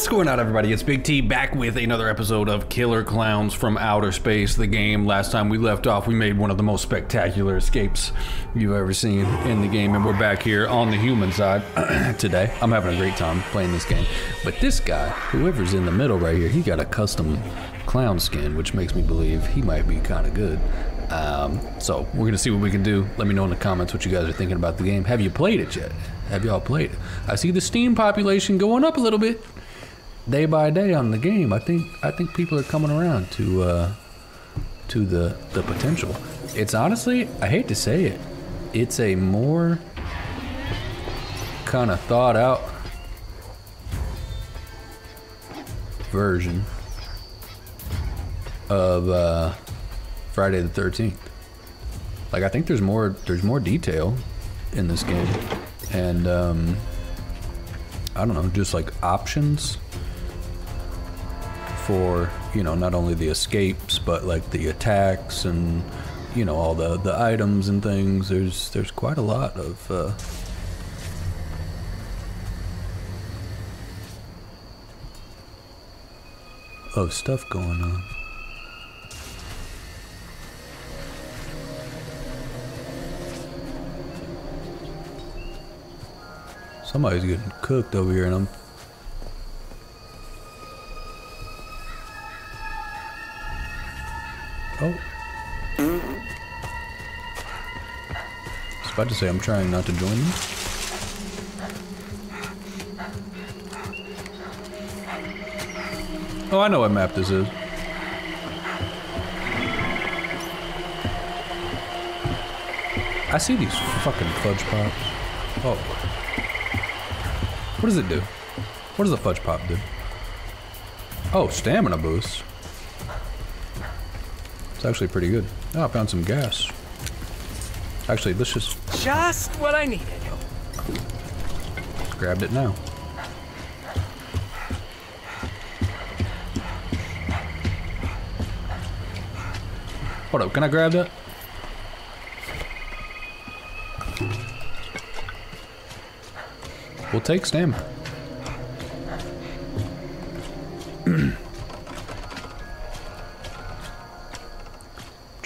What's going on, everybody? It's Big T back with another episode of Killer Klowns from Outer Space, the game. Last time we left off, we made one of the most spectacular escapes you've ever seen in the game, and we're back here on the human side today. I'm having a great time playing this game. But this guy, whoever's in the middle right here, he got a custom clown skin, which makes me believe he might be kind of good. Um, so we're gonna see what we can do. Let me know in the comments what you guys are thinking about the game. Have you played it yet? Have y'all played it? I see the Steam population going up a little bit day by day on the game. I think I think people are coming around to uh, to the the potential. It's honestly, I hate to say it, it's a more kind of thought out version of uh, Friday the Thirteenth. Like I think there's more there's more detail in this game, and um, I don't know, just like options for you know not only the escapes but like the attacks and you know all the the items and things. There's there's quite a lot of. Uh, of stuff going on. Somebody's getting cooked over here and I'm Oh. I was about to say I'm trying not to join you. Oh, I know what map this is. I see these fucking fudge pops. Oh. What does it do? What does the fudge pop do? Oh, stamina boost. It's actually pretty good. Oh, I found some gas. Actually, let's just... Just what I needed. Grabbed it now. Hold up, can I grab that? We'll take stamina.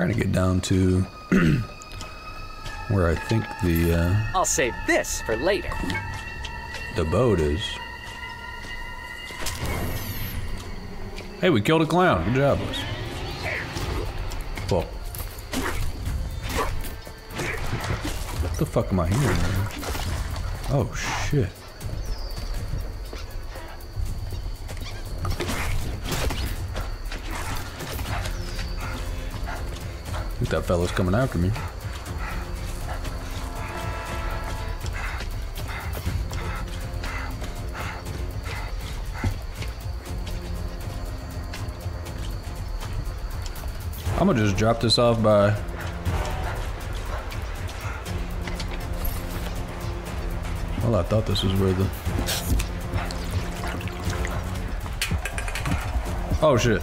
trying to get down to where I think the uh, I'll save this for later. the boat is. Hey, we killed a clown. Good job, boys. Whoa. What the fuck am I hearing? Man? Oh shit. That fella's coming after me. I'm gonna just drop this off by Well, I thought this was where the Oh shit.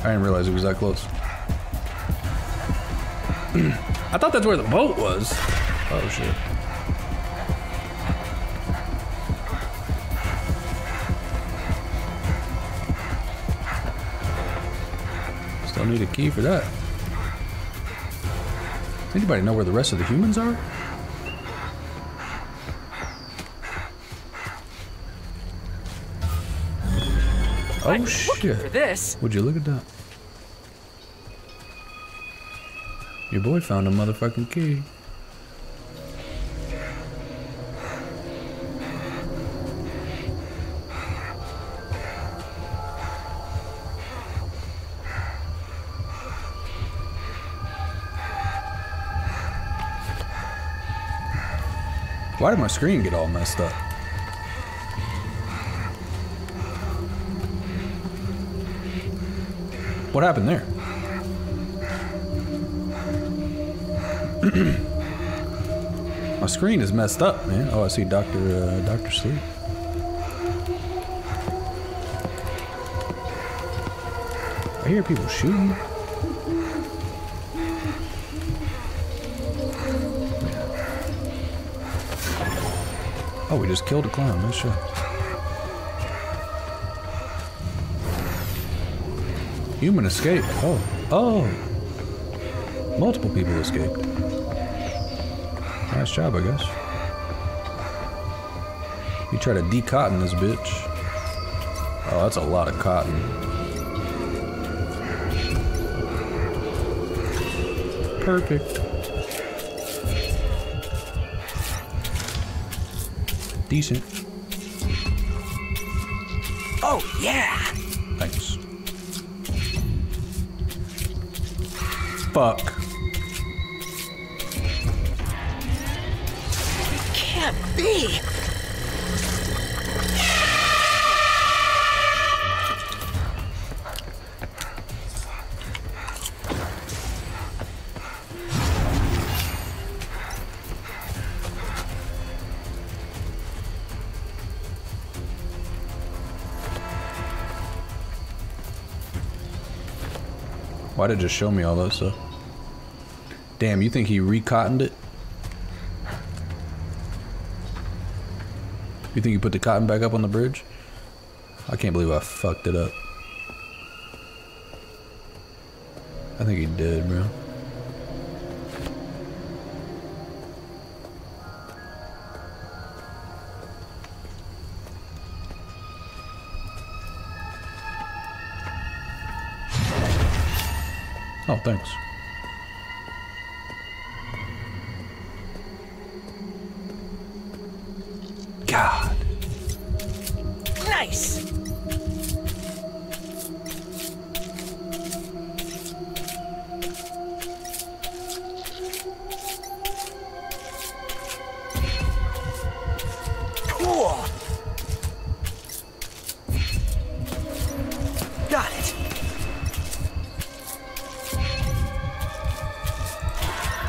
I didn't realize it was that close. I thought that's where the boat was. Oh shit. Still need a key for that. Anybody know where the rest of the humans are? Oh I'm looking for shit. this. Would you look at that? Your boy found a motherfucking key. Why did my screen get all messed up? What happened there? My screen is messed up, man. Oh, I see Dr. Uh, Dr. Sleep. I hear people shooting. Oh, we just killed a clown. That's sure. Human escape. Oh. Oh. Multiple people escaped. Nice job, I guess. You try to decotton this bitch. Oh, that's a lot of cotton. Perfect. Decent. Oh, yeah! Thanks. Fuck. Be! Why did it just show me all that stuff? Damn, you think he recottoned it? You think he put the cotton back up on the bridge? I can't believe I fucked it up. I think he did, bro. Oh, thanks.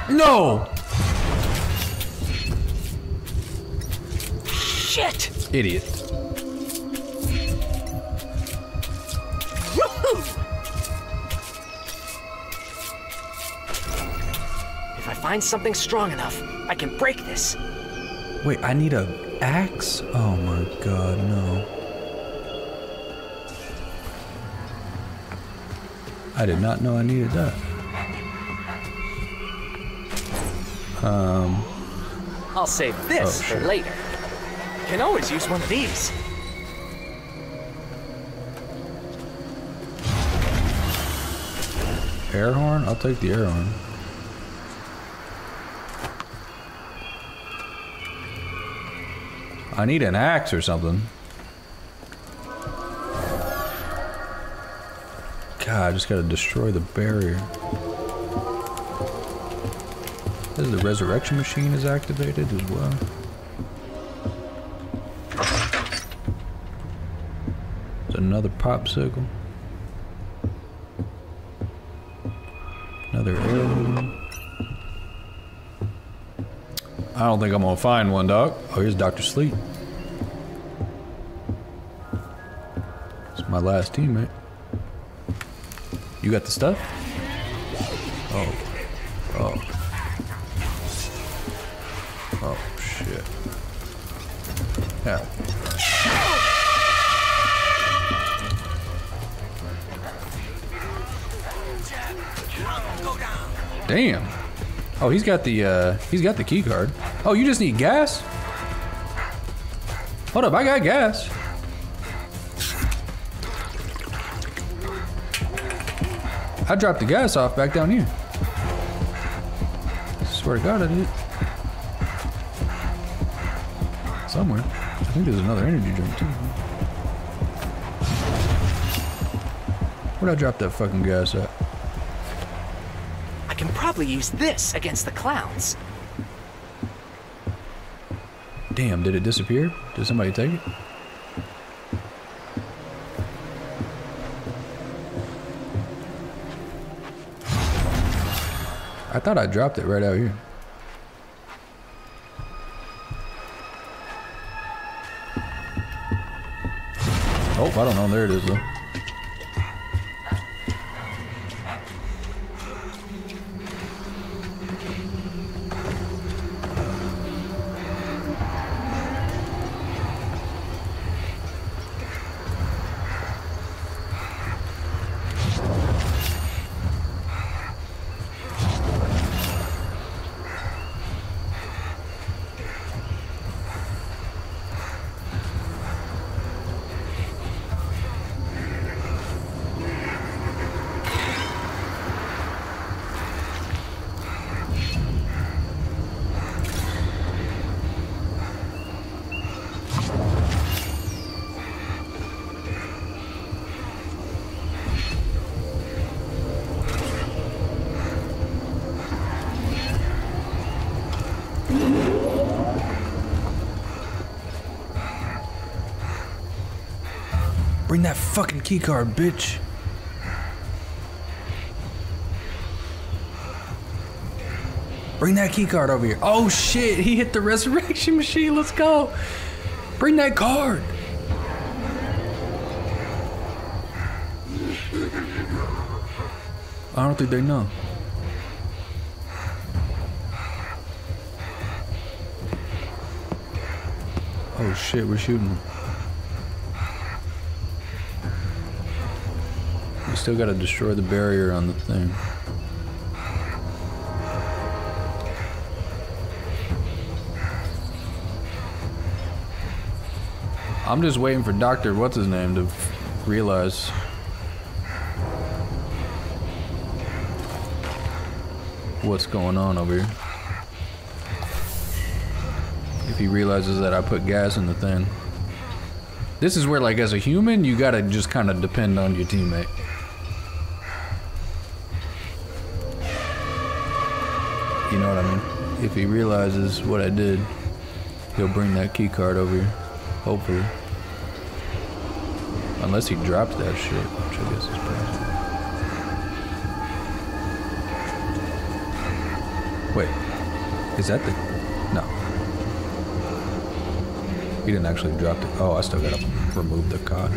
No! Shit! Idiot. If I find something strong enough, I can break this. Wait, I need a axe? Oh my god, no. I did not know I needed that. Um, I'll save this Oh, for later. Can always use one of these. Air horn? I'll take the air horn. I need an axe or something. God, I just gotta destroy the barrier. The resurrection machine is activated as well. There's another popsicle. Another heirloom. I don't think I'm gonna find one, dog. Oh, here's Dr. Sleep. It's my last teammate. You got the stuff? Oh. Oh. Oh, shit. Yeah. Damn. Oh, he's got the uh he's got the key card. Oh, you just need gas? Hold up, I got gas. I dropped the gas off back down here. Swear to God, I did. Somewhere. I think there's another energy drink too. Where'd I drop that fucking gas at? I can probably use this against the clowns. Damn, did it disappear? Did somebody take it? I thought I dropped it right out here. Oh, I don't know. There it is, though. Bring that fucking key card, bitch. Bring that key card over here. Oh shit, he hit the resurrection machine. Let's go. Bring that card. I don't think they know. Oh shit, we're shooting. We still gotta destroy the barrier on the thing. I'm just waiting for Doctor What's his name to realize. What's going on over here? If he realizes that I put gas in the thing. This is where, like, as a human, you gotta just kind of depend on your teammate. You know what I mean? If he realizes what I did, he'll bring that key card over here. Hopefully. Unless he drops that shit, which I guess is possible. Wait. Is that the... No. He didn't actually drop it. Oh, I still gotta remove the cod.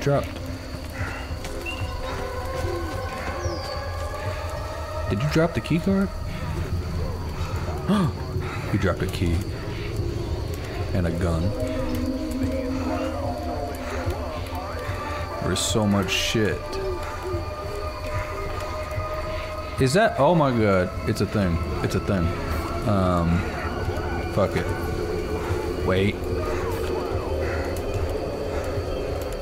Dropped. Did you drop the key card? you dropped a key. And a gun. There's so much shit. Is that? Oh my god. It's a thing. It's a thing. Um. Fuck it. Wait.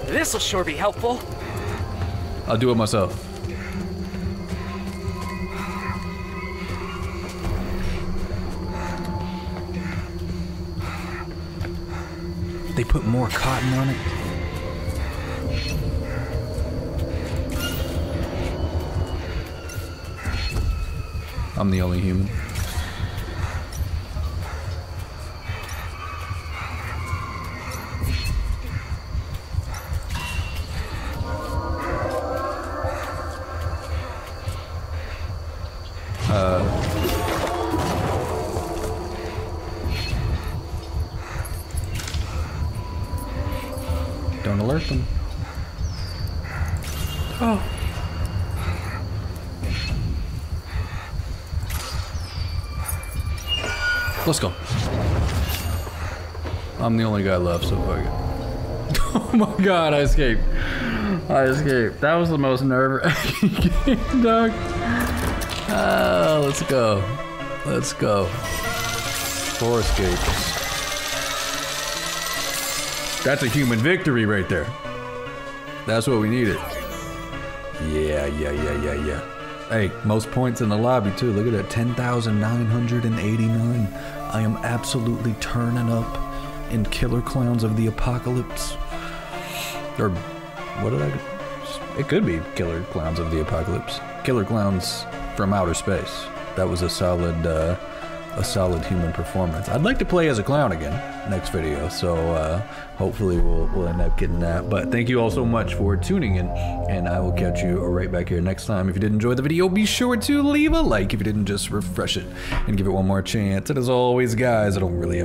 This'll sure be helpful. I'll do it myself. They put more cotton on it. I'm the only human. Them. Oh. Let's go. I'm the only guy left, so fuck it. Oh my god, I escaped. I escaped. That was the most nerve-wracking game, dog. Ah, let's go. Let's go. Four escapes. That's a human victory right there. That's what we needed. Yeah, yeah, yeah, yeah, yeah. Hey, most points in the lobby too. Look at that, 10,989. I am absolutely turning up in Killer Clowns of the Apocalypse. Or, what did I? It could be Killer Clowns of the Apocalypse. Killer Klowns from Outer Space. That was a solid, uh, a solid human performance. I'd like to play as a clown again next video, so uh, hopefully we'll, we'll end up getting that. But thank you all so much for tuning in, and I will catch you right back here next time. If you did enjoy the video, be sure to leave a like if you didn't just refresh it and give it one more chance. And as always, guys, I don't really have